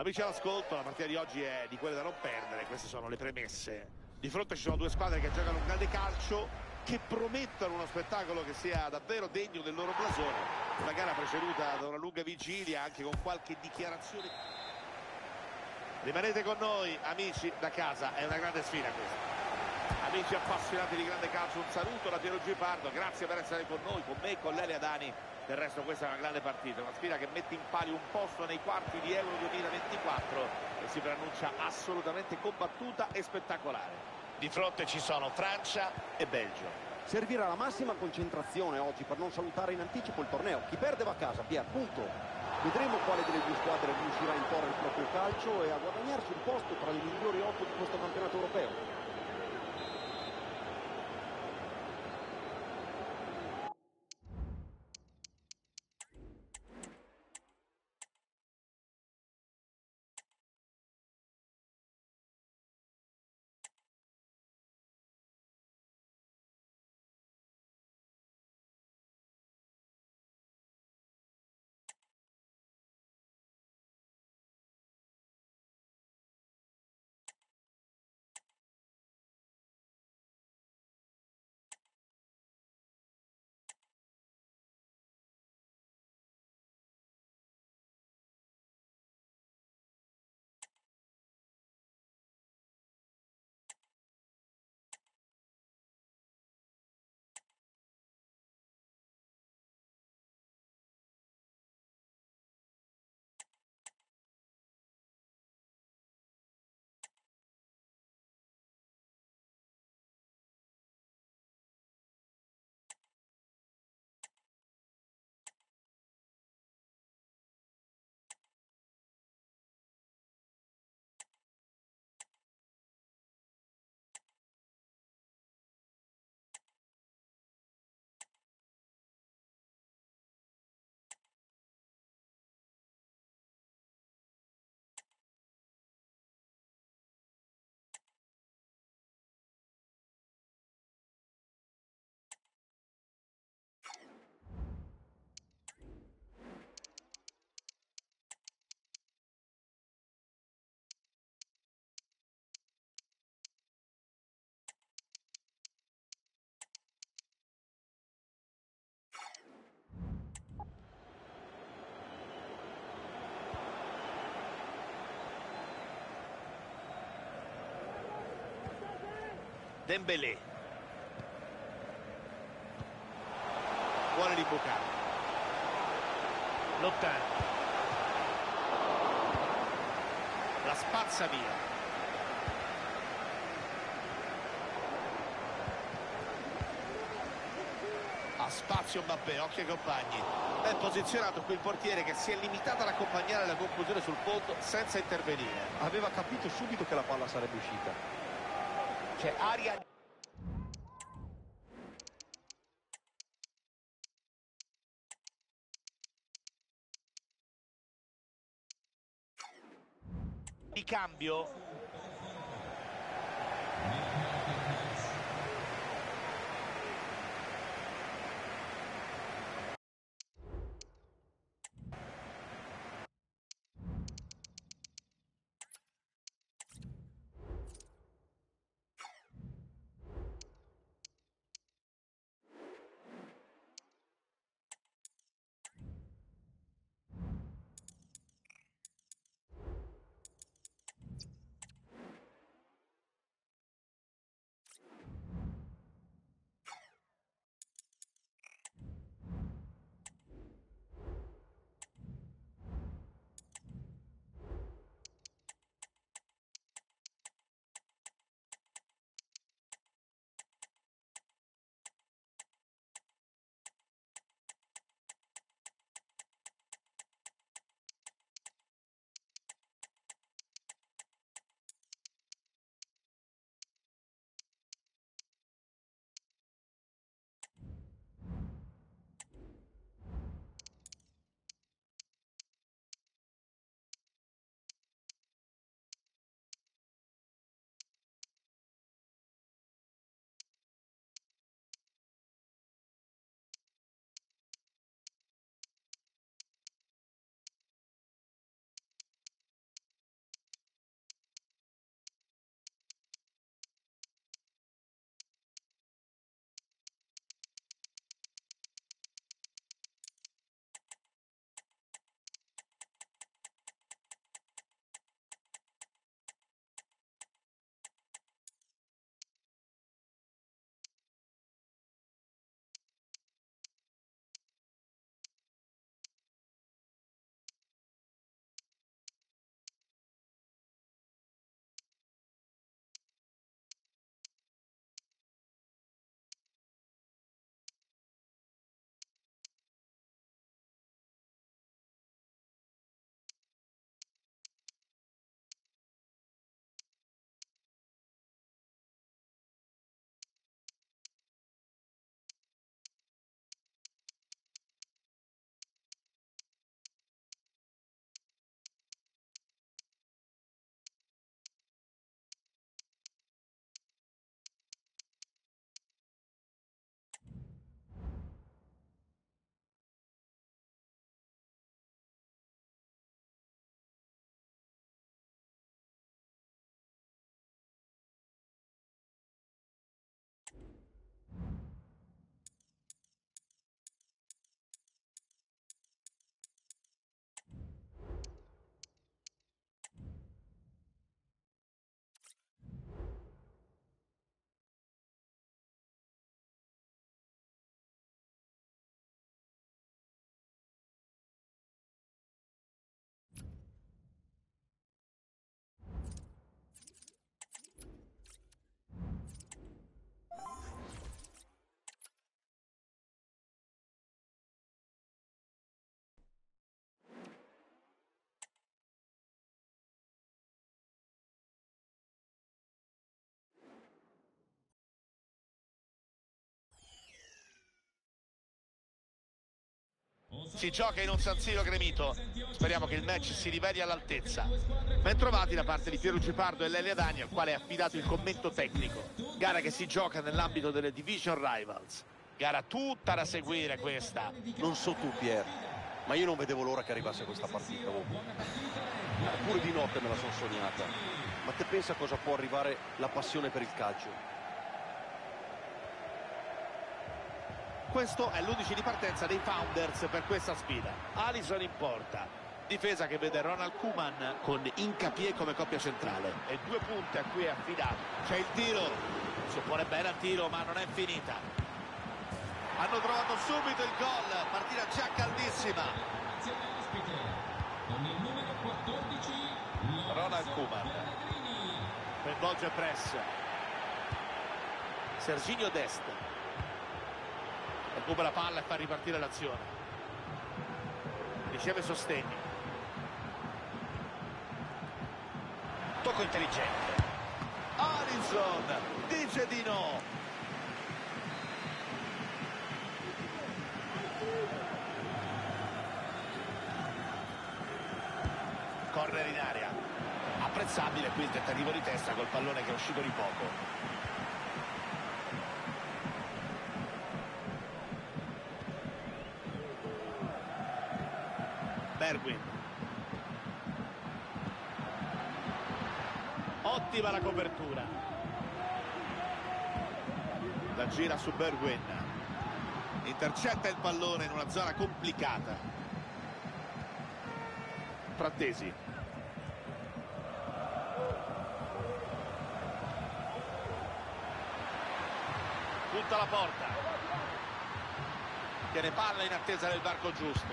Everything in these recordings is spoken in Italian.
Amici all'ascolto, la partita di oggi è di quelle da non perdere, queste sono le premesse. Di fronte ci sono due squadre che giocano un grande calcio, che promettono uno spettacolo che sia davvero degno del loro blasone. Una gara preceduta da una lunga vigilia, anche con qualche dichiarazione. Rimanete con noi, amici da casa, è una grande sfida questa. Amici appassionati di grande calcio, un saluto da Piero Gipardo, grazie per essere con noi, con me e con Lelia Dani. Del resto questa è una grande partita, una sfida che mette in palio un posto nei quarti di Euro 2024 e si preannuncia assolutamente combattuta e spettacolare. Di fronte ci sono Francia e Belgio. Servirà la massima concentrazione oggi per non salutare in anticipo il torneo. Chi perde va a casa, Pier, punto. Vedremo quale delle due squadre riuscirà a imporre il proprio calcio e a guadagnarsi un posto tra le migliori otto di questo campionato europeo. Dembélé. Di Bucano l'80 la spazza via. Ha spazio Mbappé, occhio ai compagni. È posizionato qui il portiere che si è limitato ad accompagnare la conclusione sul fondo senza intervenire. Aveva capito subito che la palla sarebbe uscita. C'è aria di cambio si gioca in un San Siro gremito. Speriamo che il match si riveli all'altezza. Ben trovati da parte di Piero Cipardo e Lelia Dani al quale è affidato il commento tecnico. Gara che si gioca nell'ambito delle division rivals. Gara tutta da seguire questa. Non so tu Pier ma io non vedevo l'ora che arrivasse questa partita oh. pure di notte me la sono sognata. Ma te pensa cosa può arrivare la passione per il calcio Questo è l'11 di partenza dei Founders per questa sfida. Alison in porta. Difesa che vede Ronald Kuman con Incapié come coppia centrale. E due punte a cui è affidato. C'è il tiro. Si oppone bene al tiro ma non è finita. Hanno trovato subito il gol. Partita già caldissima. Ronald Kuman. Coinvolge press. Serginio Dest recupera la palla e fa ripartire l'azione. Riceve sostegni. Tocco intelligente. Alisson dice di no. Corner in area. Apprezzabile qui il tentativo di testa col pallone che è uscito di poco Bergwin ottima la copertura la gira su Bergwin intercetta il pallone in una zona complicata. Frattesi. Punta la porta. Tiene palla in attesa del varco giusto.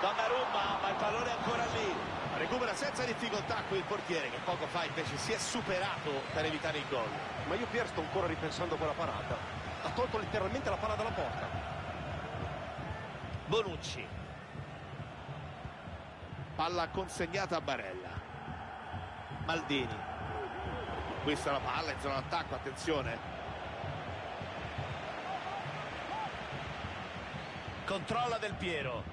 Donnarumma ma il pallone è ancora lì recupera senza difficoltà qui il portiere che poco fa invece si è superato per evitare il gol. Ma io Pier sto ancora ripensando a quella parata. Ha tolto letteralmente la palla dalla porta. Bonucci. Palla consegnata a Barella. Maldini. Questa la palla in zona d'attacco attenzione. Controlla Del Piero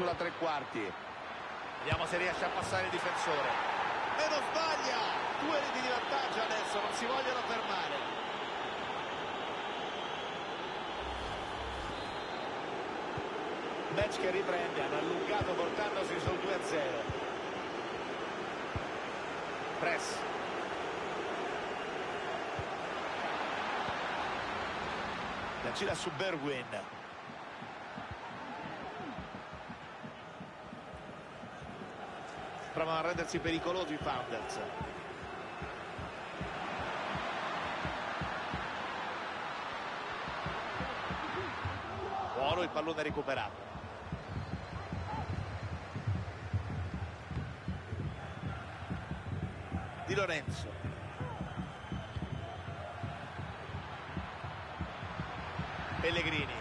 sulla tre quarti. Vediamo se riesce a passare il difensore. E non sbaglia! Due reti di vantaggio adesso non si vogliono fermare. Match che riprende hanno allungato portandosi sul 2-0 press. La gira su Berwin provano a rendersi pericolosi i Founders. Buono il pallone recuperato. Di Lorenzo. Pellegrini.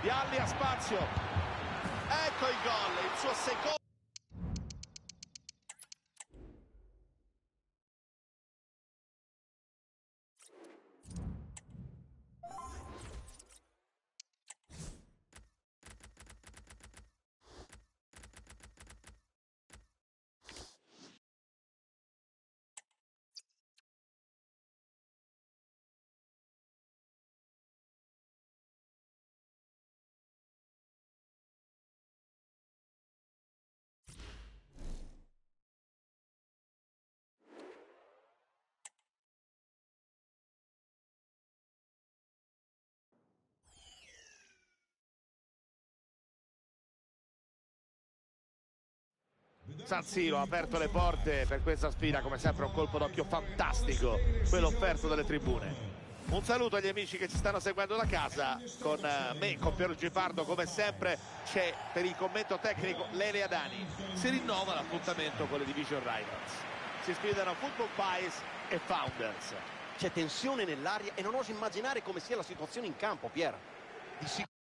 Vialli a spazio. Ecco il gol il suo secondo San Siro ha aperto le porte per questa sfida come sempre un colpo d'occhio fantastico quello offerto dalle tribune. Un saluto agli amici che ci stanno seguendo da casa con eh, me, con Piero Gipardo come sempre c'è per il commento tecnico Lele Adani. Si rinnova l'appuntamento con le Division Rivals. Si sfidano Football Pies e Founders. C'è tensione nell'aria e non oso immaginare come sia la situazione in campo Pier di sicuro,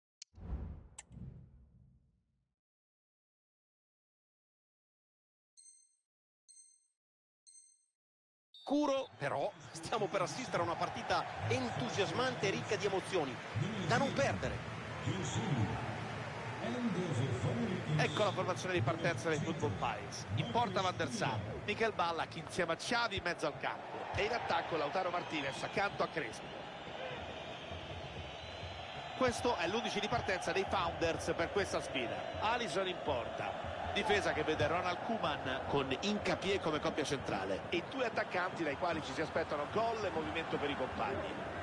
però stiamo per assistere a una partita entusiasmante e ricca di emozioni, da non perdere. Ecco la formazione di partenza dei Football Pies. In porta Van der Sar, Michael Ballack insieme a Ciavi in mezzo al campo e in attacco Lautaro Martinez accanto a Crespo. Questo è l'11 di partenza dei Founders per questa sfida. Alison in porta, difesa che vede Ronald Koeman con Incapié come coppia centrale e due attaccanti dai quali ci si aspettano gol e movimento per i compagni.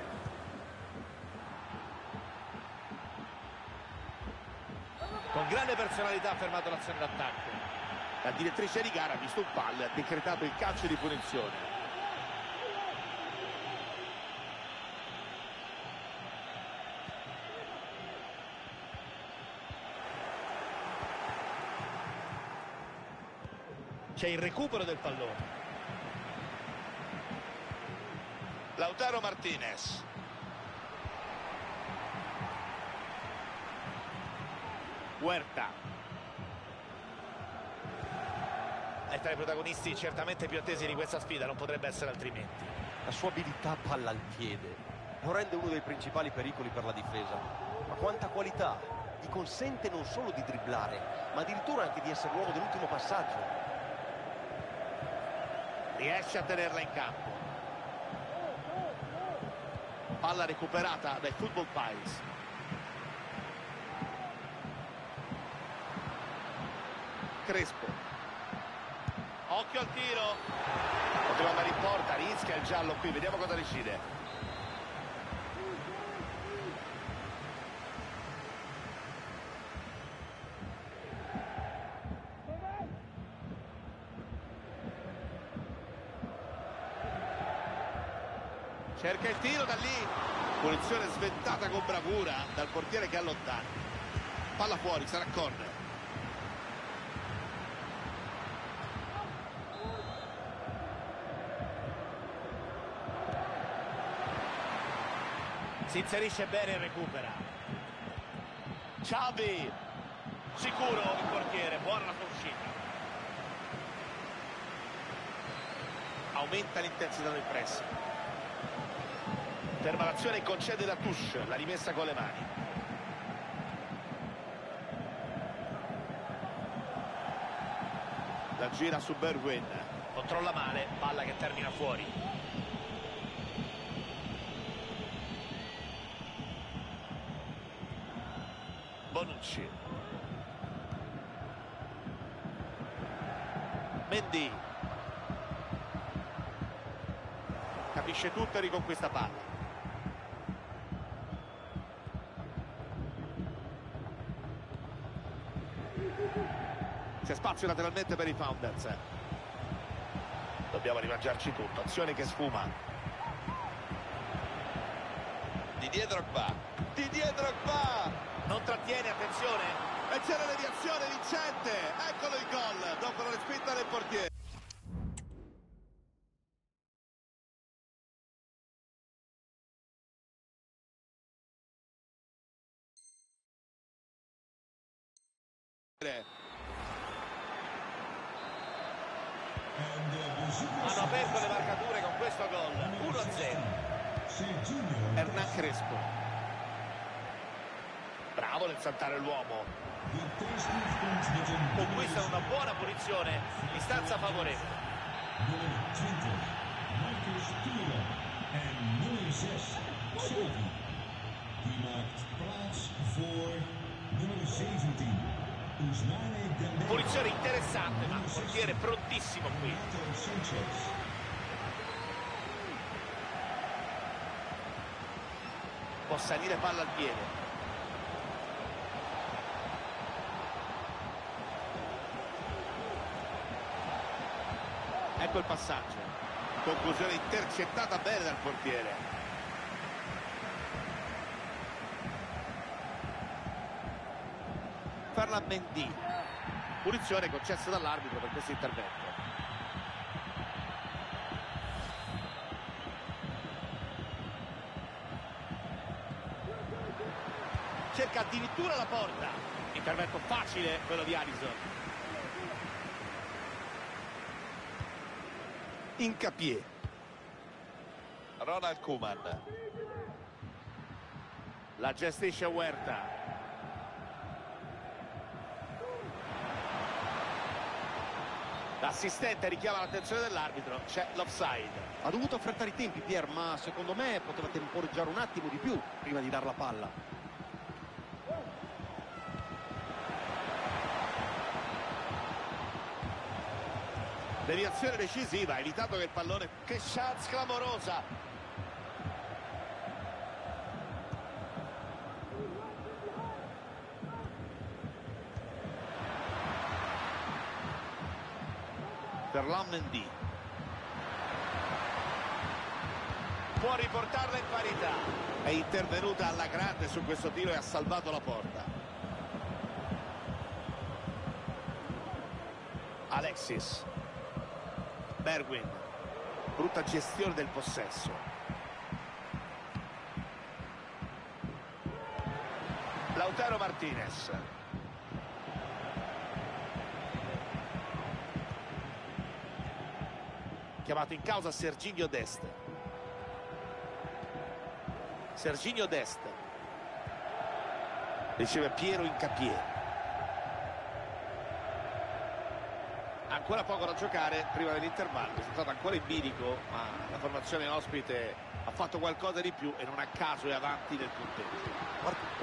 Con grande personalità ha fermato l'azione d'attacco. La direttrice di gara ha visto un palla e ha decretato il calcio di punizione. C'è il recupero del pallone. Lautaro Martinez. Huerta. È tra i protagonisti certamente più attesi di questa sfida, non potrebbe essere altrimenti. La sua abilità palla al piede lo rende uno dei principali pericoli per la difesa. Ma quanta qualità! Gli consente non solo di dribblare, ma addirittura anche di essere l'uomo dell'ultimo passaggio. Riesce a tenerla in campo. Palla recuperata dai Football Pies. Crespo. Occhio al tiro. Poteva andare in porta, rischia il giallo qui, vediamo cosa decide. Cerca il tiro da lì punizione sventata con bravura dal portiere che allontana palla fuori, sarà corner. Si inserisce bene e recupera. Xavi sicuro il portiere buona la sua uscita. Aumenta l'intensità del pressing ferma l'azione e concede da Tush la rimessa con le mani. La gira su Berwin controlla male palla che termina fuori. Bonucci. Mendy. Capisce tutto e riconquista palla c'è spazio lateralmente per i Founders. Dobbiamo rimangiarci tutto. Azione che sfuma. Didier Drogba Didier Drogba non trattiene, attenzione. E c'è la deviazione vincente. Eccolo il gol. Dopo la respinta del portiere hanno aperto le marcature con questo gol 1-0 Hernan Crespo bravo nel saltare l'uomo conquista una buona punizione distanza favorevole punizione interessante ma il portiere prontissimo qui salire palla al piede. Ecco il passaggio. Conclusione intercettata bene dal portiere. Ferland Mendy punizione concessa dall'arbitro per questo intervento cerca addirittura la porta. Intervento facile quello di Alison Incapié. Ronald Koeman. La gestisce Huerta. L'assistente richiama l'attenzione dell'arbitro c'è l'offside. Ha dovuto affrettare i tempi Pier, ma secondo me poteva temporeggiare un attimo di più prima di dar la palla. Deviazione decisiva ha evitato che il pallone che chance clamorosa. Per Mendy può riportarla in parità. È intervenuta alla grande su questo tiro e ha salvato la porta. Alexis Berwin brutta gestione del possesso. Lautaro Martinez. Chiamato in causa Serginio Dest. Serginio Dest. Riceve Piero Incapié ancora poco da giocare prima dell'intervallo. È stato ancora in bilico ma la formazione ospite ha fatto qualcosa di più e non a caso è avanti nel punteggio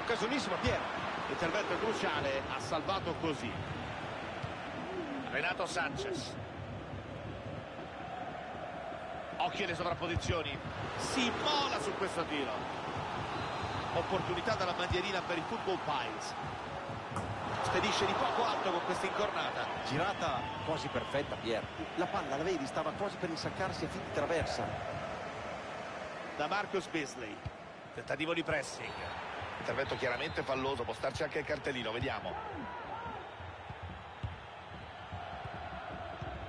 Occasionissima Pier. intervento cruciale ha salvato così. Renato Sanchez. Occhio alle sovrapposizioni. Si immola su questo tiro. Opportunità dalla bandierina per i football pies spedisce di poco alto con questa incornata. Girata quasi perfetta Pier. La palla, la vedi, stava quasi per insaccarsi a fin di traversa. da Marcus Beasley. Tentativo di pressing. Intervento chiaramente falloso può starci anche il cartellino vediamo.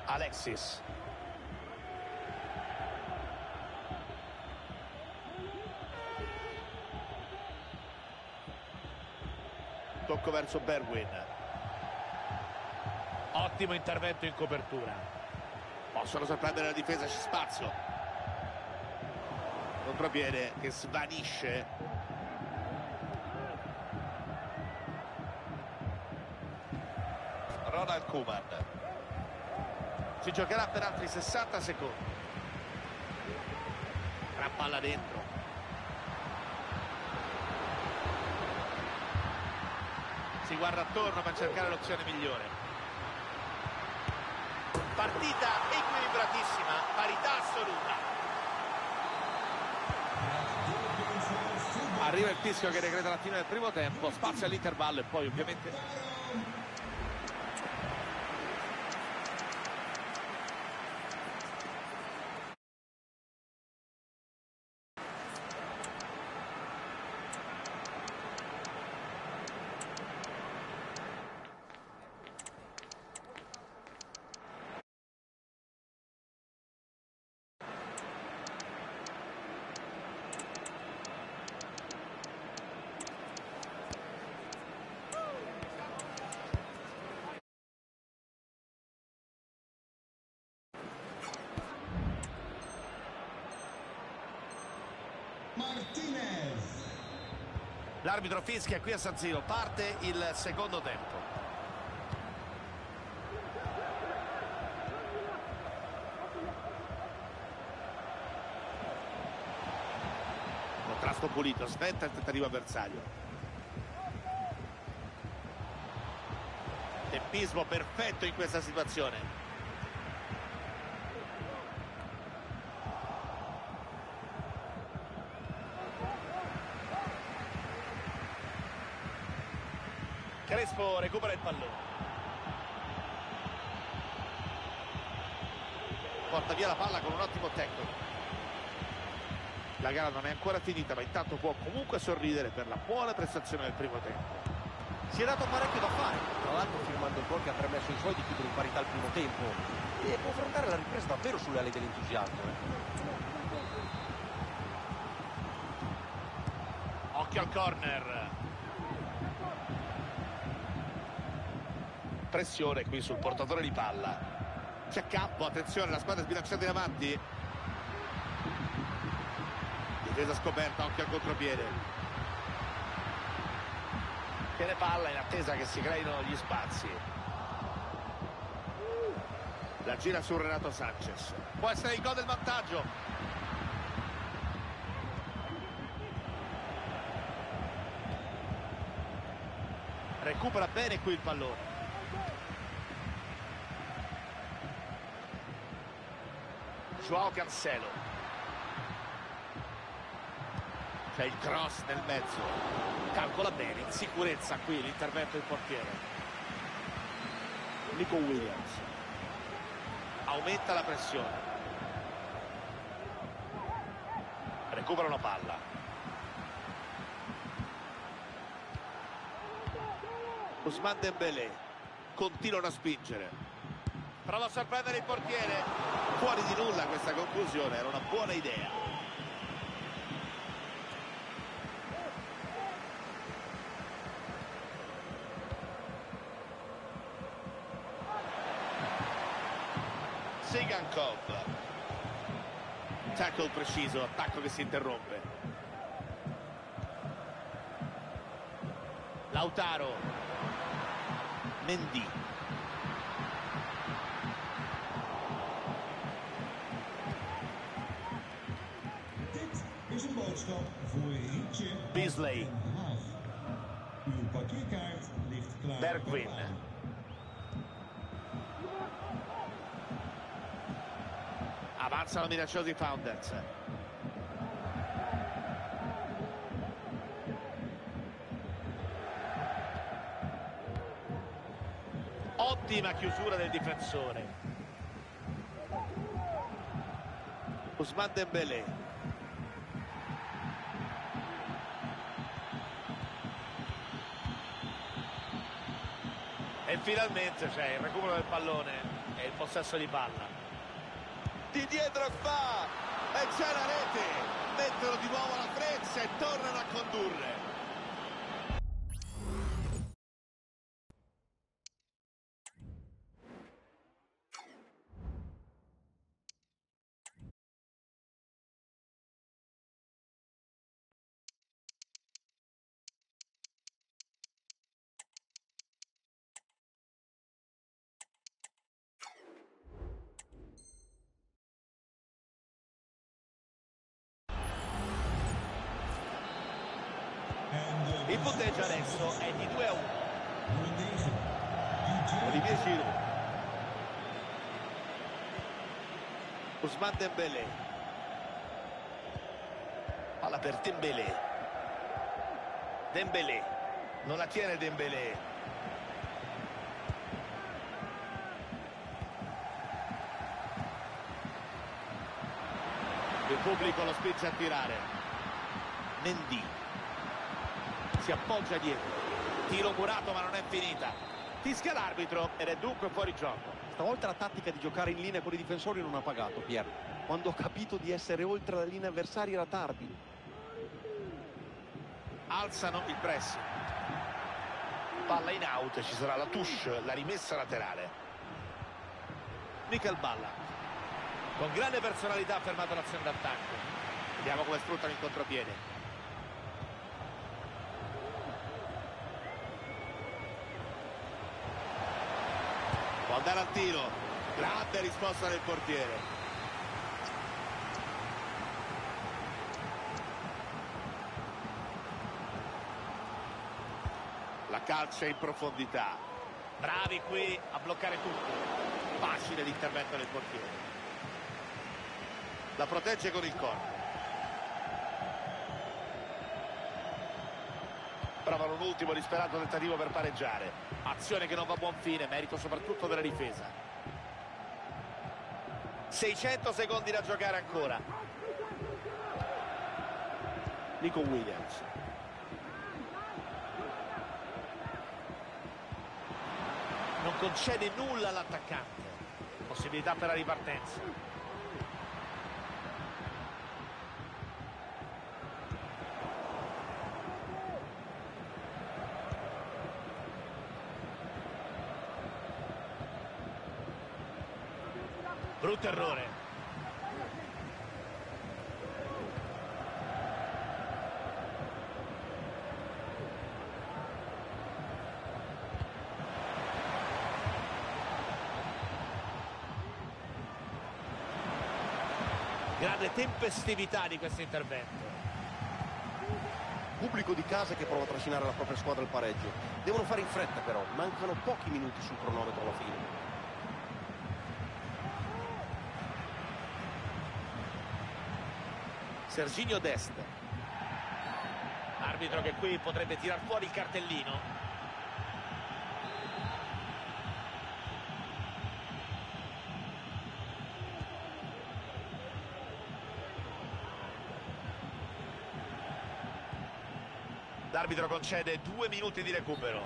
Alexis tocco verso Berwin. Ottimo intervento in copertura. Possono sorprendere la difesa c'è spazio. Contropiede che svanisce. Ronald Koeman. Si giocherà per altri 60 secondi. Gran palla dentro si guarda attorno per cercare l'opzione migliore. Partita equilibratissima parità assoluta. Arriva il fischio che decreta la fine del primo tempo spazio all'intervallo e poi ovviamente l'arbitro fischia qui a San Siro. Parte il secondo tempo. Contrasto pulito. Sventa il tentativo avversario tempismo perfetto in questa situazione Crespo recupera il pallone porta via la palla con un ottimo tackle la gara non è ancora finita ma intanto può comunque sorridere per la buona prestazione del primo tempo Si è dato parecchio da fare, tra l'altro firmando il gol che ha permesso ai suoi di chiudere in parità al primo tempo. E può affrontare la ripresa davvero sulle ali dell'entusiasmo. eh. occhio al corner pressione qui sul portatore di palla c'è campo attenzione la squadra è sbilanciata in avanti Difesa scoperta, occhio al contropiede. Tiene palla in attesa che si creino gli spazi. La gira su Renato Sanchez. Può essere il gol del vantaggio. Recupera bene qui il pallone. Joao Cancelo. C'è il cross nel mezzo. Calcola bene, in sicurezza qui l'intervento del portiere. Nico Williams. Aumenta la pressione. Recuperano palla. Ousmane Dembélé. Continuano a spingere. Prova a sorprendere il portiere. Fuori di nulla questa conclusione, era una buona idea. Sigankov. Tackle preciso, attacco che si interrompe. Lautaro. Mendy. Auto. Avanzano minacciosi Founders. Ottima chiusura del difensore. Ousmane Dembélé. Finalmente c'è il recupero del pallone e il possesso di palla. Didier Drogba e c'è la rete mettono di nuovo la freccia e tornano a condurre punteggio adesso è di 2 a 1 nummer 9. DJ Olivier Giroud. Ousmane Dembélé. Palla per Dembélé. Dembélé. Non la tiene Dembélé. Il pubblico lo spinge a tirare. Mendy si appoggia dietro. Tiro murato ma non è finita. Fischia l'arbitro ed è dunque fuori gioco. Stavolta la tattica di giocare in linea con i difensori non ha pagato, Pier. Quando ho capito di essere oltre la linea avversaria era tardi. alzano il pressing. Palla in out ci sarà la touche la rimessa laterale. Michel Balla. Con grande personalità ha fermato l'azione d'attacco. Vediamo come sfruttano il contropiede andare al tiro grande risposta del portiere La calcia in profondità. Bravi qui a bloccare tutto. Facile l'intervento del portiere. La protegge con il corpo. Provano un ultimo disperato tentativo per pareggiare. Azione che non va a buon fine, merito soprattutto della difesa. 600 secondi da giocare ancora. Nico Williams. non concede nulla all'attaccante possibilità per la ripartenza tempestività di questo intervento. Pubblico di casa che prova a trascinare la propria squadra al pareggio. Devono fare in fretta però, mancano pochi minuti sul cronometro alla fine. Serginio Dest. Arbitro che qui potrebbe tirar fuori il cartellino. L'arbitro concede due minuti di recupero.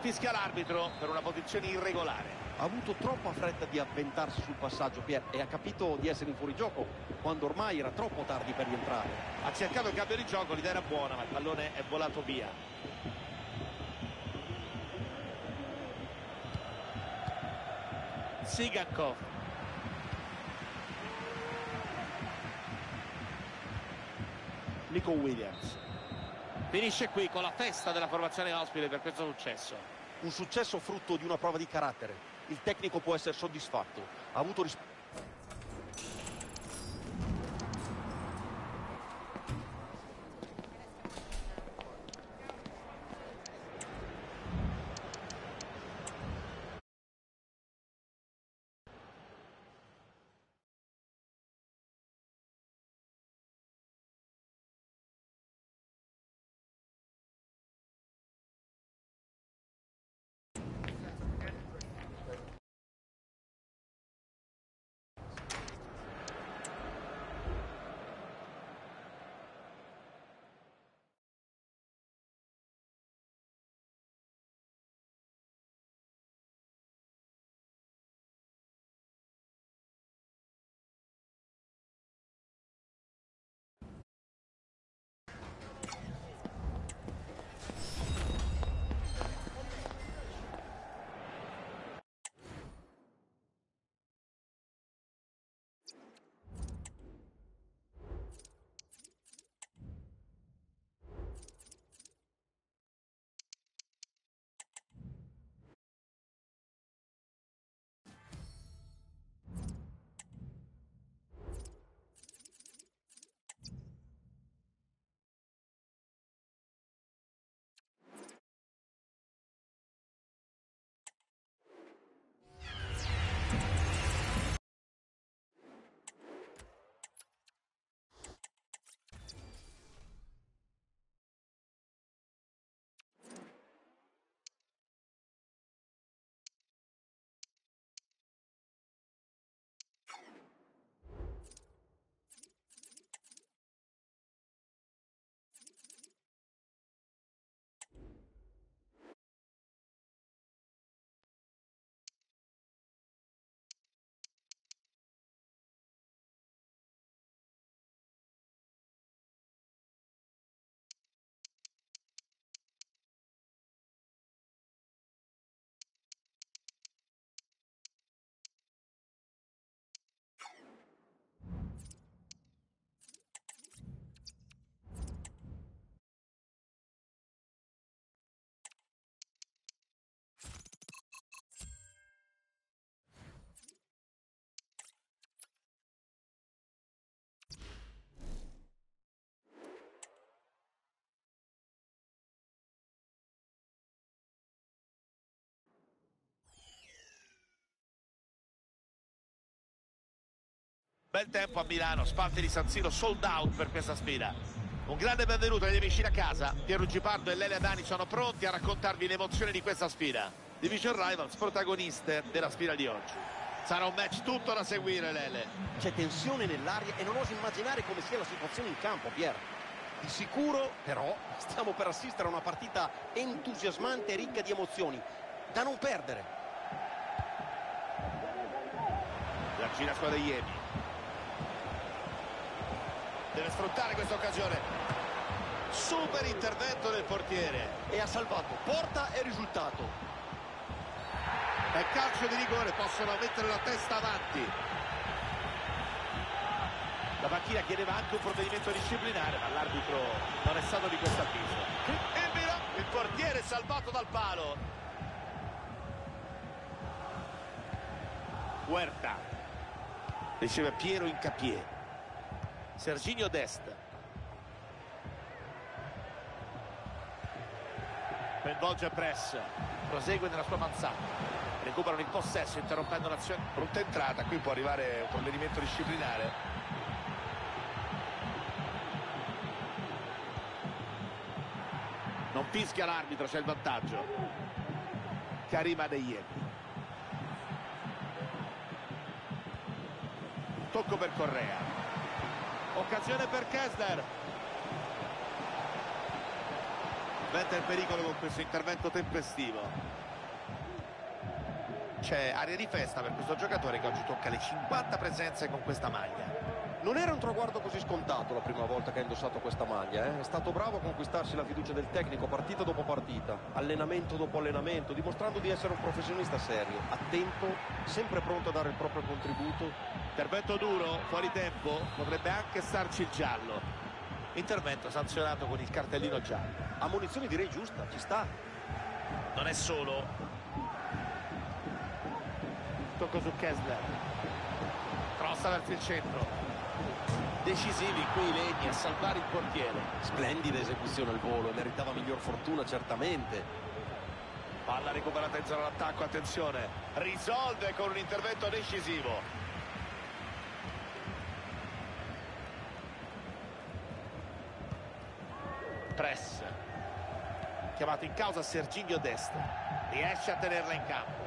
Fischia l'arbitro per una posizione irregolare. Ha avuto troppa fretta di avventarsi sul passaggio Pier e ha capito di essere in fuorigioco quando ormai era troppo tardi per rientrare. Ha cercato il cambio di gioco, l'idea era buona, ma il pallone è volato via. Sigankov. Nico Williams. Finisce qui con la festa della formazione ospite per questo successo. Un successo frutto di una prova di carattere. Il tecnico può essere soddisfatto. Ha avuto risposta. Bel tempo a Milano, spazi di San Siro sold out per questa sfida. Un grande benvenuto agli amici da casa. Piero Gipardo e Lele Adani sono pronti a raccontarvi le emozioni di questa sfida. Division Rivals, protagoniste della sfida di oggi. Sarà un match tutto da seguire, Lele. C'è tensione nell'aria e non oso immaginare come sia la situazione in campo, Pier. Di sicuro, però, stiamo per assistere a una partita entusiasmante e ricca di emozioni. Da non perdere. La gira squadra Iemi. Deve sfruttare questa occasione. Super intervento del portiere. E ha salvato porta e risultato. È calcio di rigore, possono mettere la testa avanti. La panchina chiedeva anche un provvedimento disciplinare, ma l'arbitro non è stato di questo avviso. Il, portiere salvato dal palo. Huerta. Riceve Piero Incapié. Serginio Dest. Coinvolge press, prosegue nella sua mazzata. Recuperano il possesso interrompendo l'azione. Brutta entrata, qui può arrivare un provvedimento disciplinare. Non fischia l'arbitro, c'è il vantaggio. Karim Adeyemi. Tocco per Correa. Occasione per Kessler. Sventa il pericolo con questo intervento tempestivo. C'è aria di festa per questo giocatore che oggi tocca le 50 presenze con questa maglia. Non era un traguardo così scontato la prima volta che ha indossato questa maglia, eh? è stato bravo a conquistarsi la fiducia del tecnico partita dopo partita, allenamento dopo allenamento, dimostrando di essere un professionista serio, attento, sempre pronto a dare il proprio contributo. Intervento duro, fuori tempo, potrebbe anche starci il giallo. Intervento sanzionato con il cartellino giallo. A munizione direi giusta, ci sta. Non è solo. Tocco su Kessler. Crossa verso il centro. Decisivi qui i legni a salvare il portiere. Splendida esecuzione al volo, meritava miglior fortuna certamente. Palla recuperata in zona d'attacco, attenzione. Risolve con un intervento decisivo. Press. Chiamato in causa Serginio Dest. Riesce a tenerla in campo.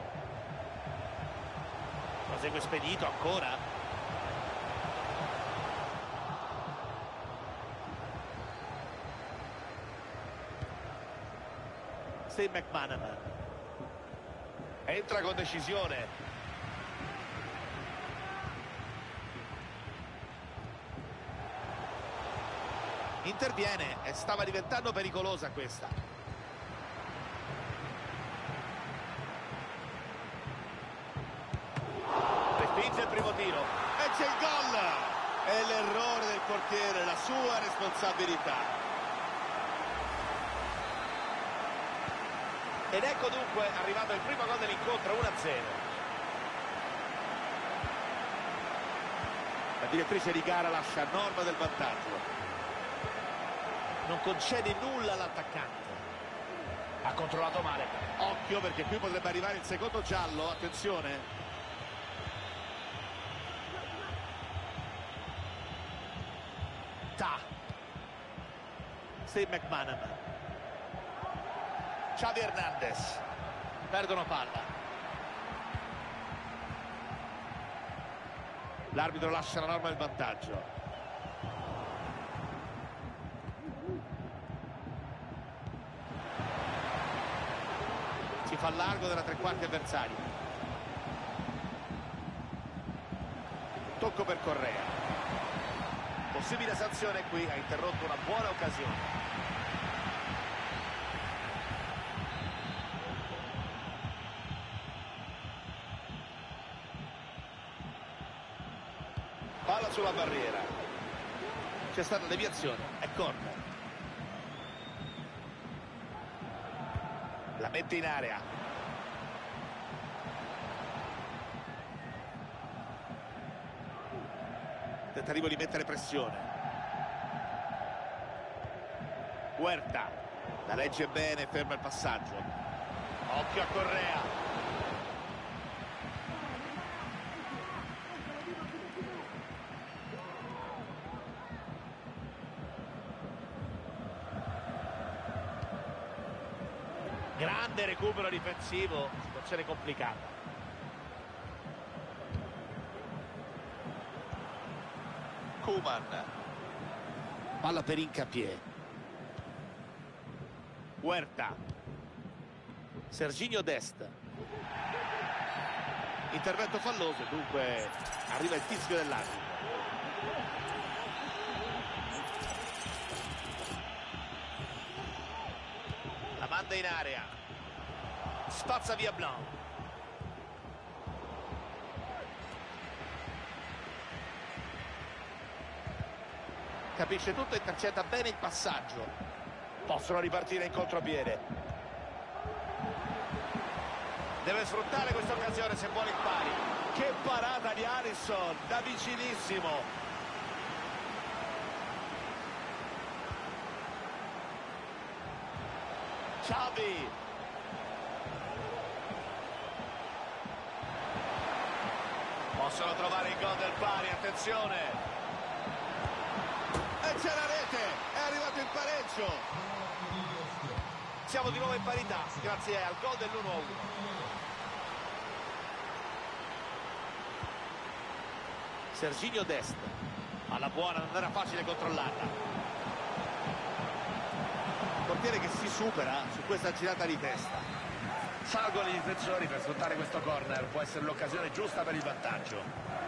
Prosegue spedito ancora. Steve McManaman. Entra con decisione. Interviene e stava diventando pericolosa questa. Respinge il primo tiro e c'è il gol! È l'errore del portiere, la sua responsabilità. Ed ecco dunque arrivato il primo gol dell'incontro 1-0. La direttrice di gara lascia norma del vantaggio. Non concede nulla all'attaccante. Ha controllato male. Occhio perché qui potrebbe arrivare il secondo giallo, attenzione. Steve McManaman. Xavi Hernandez perdono palla. L'arbitro lascia la norma del vantaggio. Si fa largo della tre quarti avversario. Tocco per Correa possibile sanzione qui ha interrotto una buona occasione. Palla sulla barriera. C'è stata deviazione è corner la mette in area tentativo di mettere pressione. Huerta la legge bene ferma il passaggio. Occhio a Correa. Grande recupero difensivo situazione complicata Kuman palla per Incapié. Huerta. Serginio Dest. Intervento falloso dunque arriva il fischio dell'arbitro. La manda in area. Spazza via Blanc capisce tutto e intercetta bene il passaggio. Possono ripartire in contropiede. Deve sfruttare questa occasione se vuole il pari. Che parata di Alisson, da vicinissimo. Xavi. Possono trovare il gol del pari, attenzione. Pareggio Siamo di nuovo in parità, grazie al gol dell'1-1. Serginio Dest alla buona non era facile controllarla portiere che si supera su questa girata di testa Salgono i difensori per sfruttare questo corner, può essere l'occasione giusta per il vantaggio.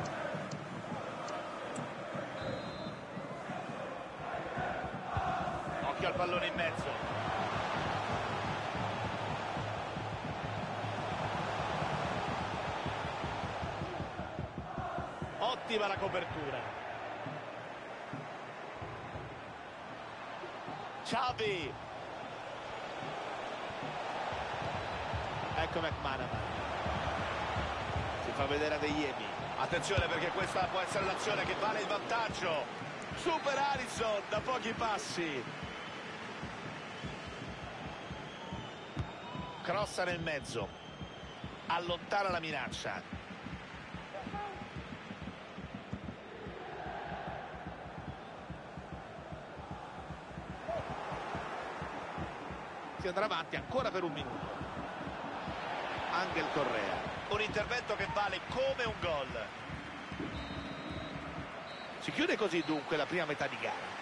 occhio al pallone in mezzo ottima la copertura Xavi ecco McManaman si fa vedere ad Eyemi Attenzione perché questa l'azione che vale il vantaggio. Super Harrison da pochi passi. Crossa nel mezzo. Allontana la minaccia. Si andrà avanti ancora per un minuto. Angel Correa. Un intervento che vale come un gol. Si chiude così dunque la prima metà di gara.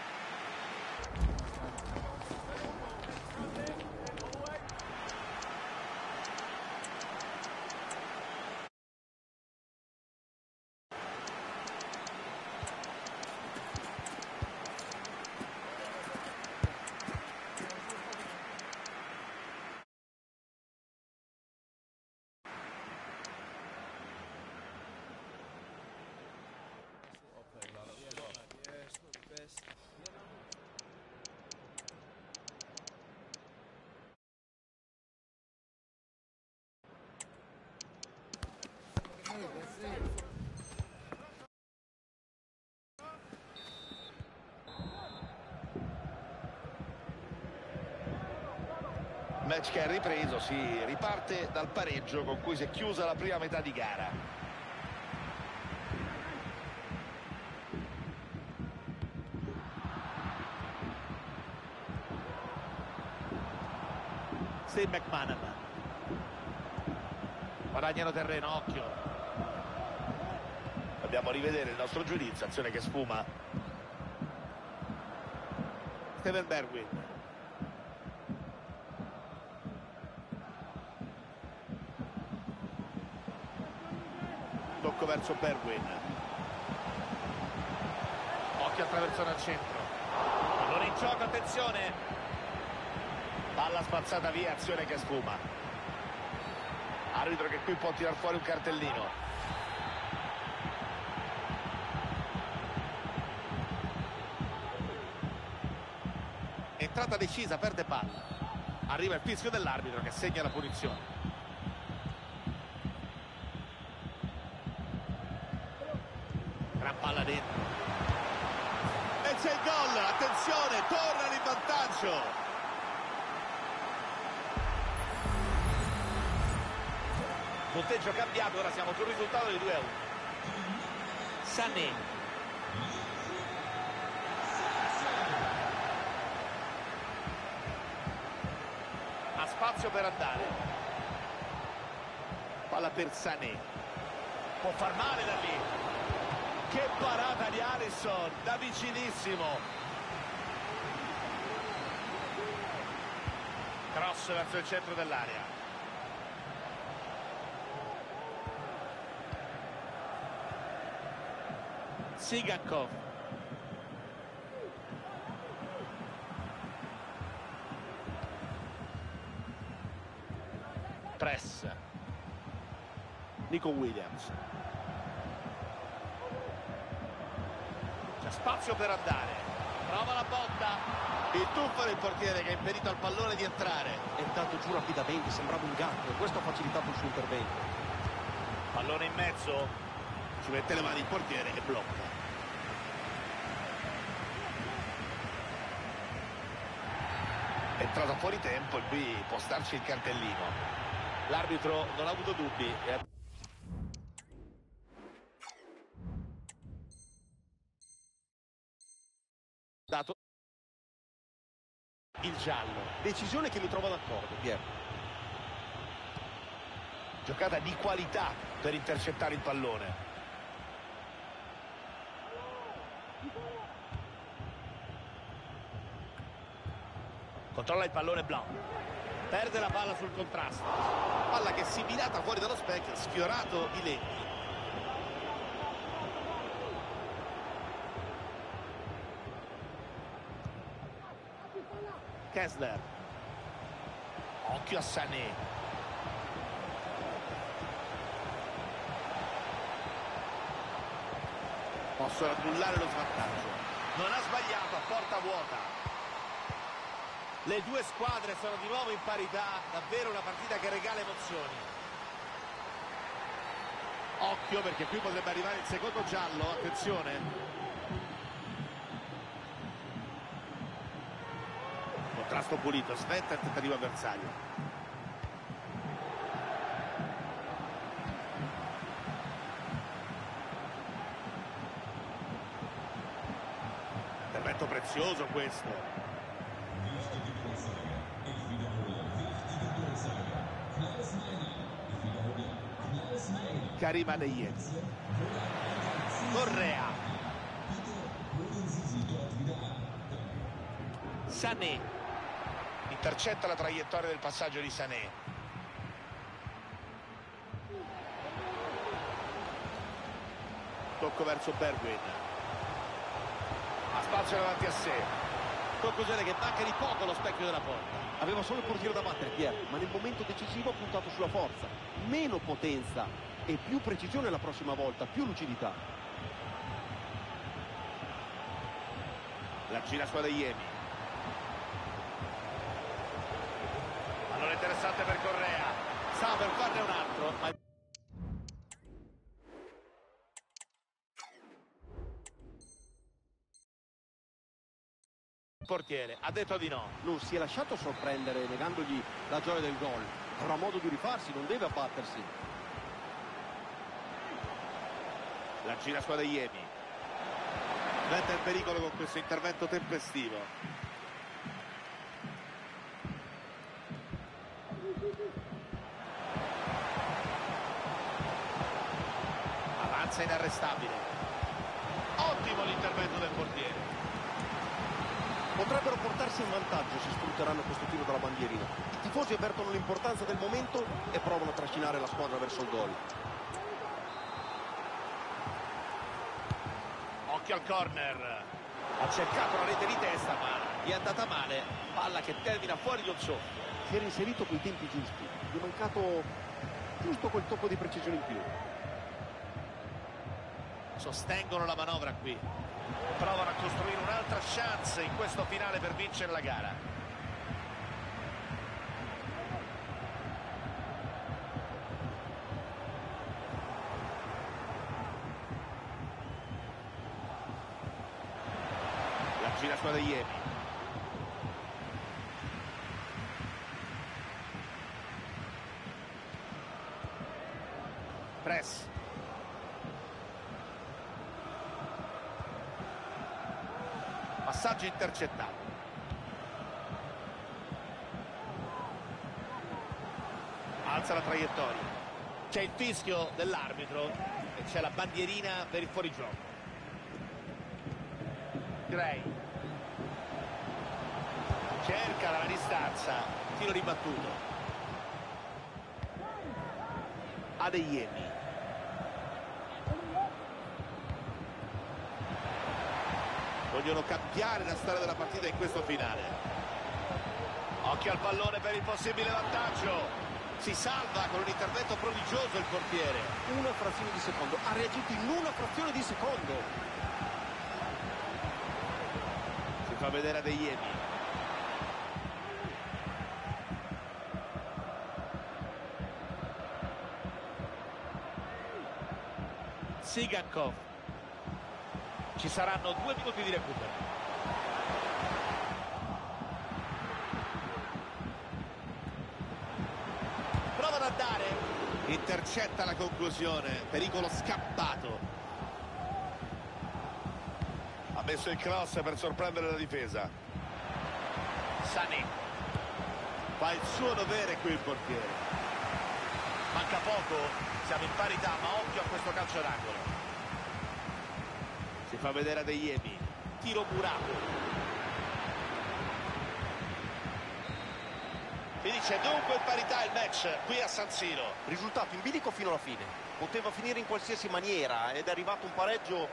Match che è ripreso, si riparte dal pareggio con cui si è chiusa la prima metà di gara. Steve McManaman. Guadagnano terreno, occhio. Dobbiamo rivedere il nostro giudizio, azione che sfuma. Steven Berwin. Tocco verso Berwin. Occhio attraverso al centro. Allora in gioco, attenzione. Palla spazzata via, azione che sfuma. Arbitro che qui può tirar fuori un cartellino. Entrata decisa, perde palla. Arriva il fischio dell'arbitro che segna la punizione. Gran palla dentro. E c'è il gol, attenzione, tornano vantaggio. Punteggio cambiato, ora siamo sul risultato di 2 a 1. Sané. Ha spazio per andare. Palla per Sané. Può far male da lì. Che parata di Alisson, da vicinissimo. Cross verso il centro dell'area. Sigankov. Press. Nico Williams. C'è spazio per andare. Prova la botta. Il tuffo del portiere che ha impedito al pallone di entrare. È dato giù rapidamente, sembrava un gatto e questo ha facilitato il suo intervento. Pallone in mezzo. Ci mette le mani il portiere e blocca. È entrato fuori tempo e qui può starci il cartellino. L'arbitro non ha avuto dubbi. Il giallo. Decisione che mi trova d'accordo, Pier. Giocata di qualità per intercettare il pallone. Controlla il pallone Blanc. Perde la palla sul contrasto. Palla che si mirata fuori dallo specchio, sfiorato i legni. Kessler. Occhio a Sané. Possono annullare lo svantaggio. Non ha sbagliato a porta vuota. Le due squadre sono di nuovo in parità, davvero una partita che regala emozioni. Occhio perché qui potrebbe arrivare il secondo giallo, attenzione. Contrasto pulito, sventa il tentativo avversario. Intervento prezioso questo. Wichtige Durchsage. Ich wiederhole. Wichtige Durchsage. Klaus Meiner. Ich wiederhole. Klaus Meiner. Karim Adeyemi. Correa. Sané. Intercetta la traiettoria del passaggio di Sané. Tocco verso Bergwin. Ha spazio davanti a sé. Conclusione che manca di poco lo specchio della porta. Aveva solo il portiere da battere, Pier, ma nel momento decisivo ha puntato sulla forza. Meno potenza e più precisione la prossima volta, più lucidità. La gira su Adeyemi. Pallone interessante per Correa. Stava per farne un altro, ma il portiere ha detto di no. Non si è lasciato sorprendere negandogli la gioia del gol. Avrà modo di rifarsi, non deve abbattersi. La gira su Adeyemi. Diventa in pericolo con questo intervento tempestivo. Avanza inarrestabile. Ottimo l'intervento del portiere. Portarsi in vantaggio se sfrutteranno questo tiro dalla bandierina. I tifosi avvertono l'importanza del momento e provano a trascinare la squadra verso il gol. Occhio al corner. Ha cercato la rete di testa, ma gli è andata male. Palla che termina fuori di un soffio. Si era inserito coi tempi giusti. Gli è mancato giusto quel tocco di precisione in più. Sostengono la manovra qui. Provano a costruire un'altra chance in questo finale per vincere la gara. La gira su Adeyemi. Press. Passaggio intercettato. Alza la traiettoria. C'è il fischio dell'arbitro e c'è la bandierina per il fuorigioco. Gray. Cerca dalla distanza. Tiro ribattuto. Adeyemi. Vogliono cambiare la storia della partita in questo finale. Occhio al pallone per il possibile vantaggio. Si salva con un intervento prodigioso il portiere. Una frazione di secondo. Ha reagito in una frazione di secondo. Si fa vedere Adeyemi. Sigankov. Ci saranno due minuti di recupero. Prova ad andare. Intercetta la conclusione. Pericolo scappato. Ha messo il cross per sorprendere la difesa. Sané. Fa il suo dovere qui il portiere. Manca poco, siamo in parità, ma occhio a questo calcio d'angolo. Si fa vedere De Iemi. Tiro murato. Finisce dunque in parità il match qui a San Siro. Risultato in bilico fino alla fine. Poteva finire in qualsiasi maniera ed è arrivato un pareggio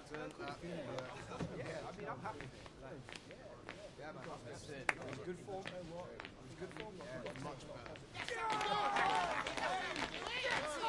Yeah, I mean, I'm happy. Like, yeah, man, that's it. It was good form. It was good form. Yeah, much better. Yes!